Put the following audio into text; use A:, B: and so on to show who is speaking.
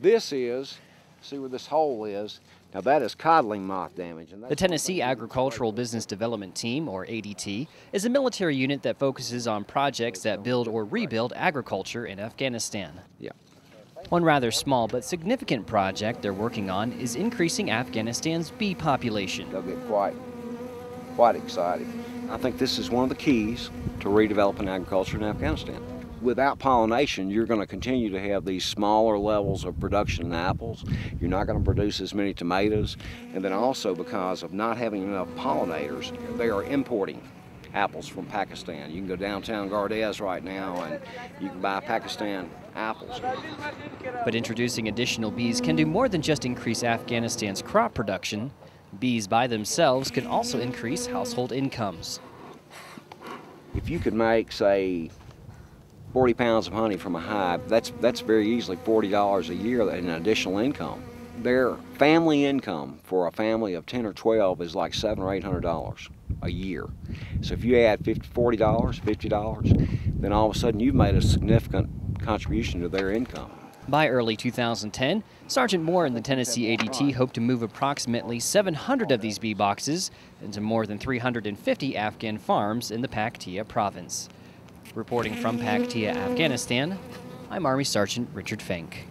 A: This is, see where this hole is? Now that is codling moth damage.
B: the Tennessee Agricultural Business Development Team, or ADT, is a military unit that focuses on projects that build or rebuild agriculture in Afghanistan.
A: Yeah.
B: One rather small but significant project they're working on is increasing Afghanistan's bee population.
A: They'll get quite, quite excited. I think this is one of the keys to redeveloping agriculture in Afghanistan without pollination, you're going to continue to have these smaller levels of production in apples. You're not going to produce as many tomatoes. And then also because of not having enough pollinators, they are importing apples from Pakistan. You can go downtown Gardez right now and you can buy Pakistan apples.
B: But introducing additional bees can do more than just increase Afghanistan's crop production. Bees by themselves can also increase household incomes.
A: If you could make, say, 40 pounds of honey from a hive, that's, that's very easily $40 a year in additional income. Their family income for a family of 10 or 12 is like seven or $800 a year. So if you add 50, $40, $50, then all of a sudden you've made a significant contribution to their income.
B: By early 2010, Sergeant Moore and the Tennessee ADT hope to move approximately 700 of these bee boxes into more than 350 Afghan farms in the Paktia province. Reporting from Paktia, Afghanistan, I'm Army Sergeant Richard Fink.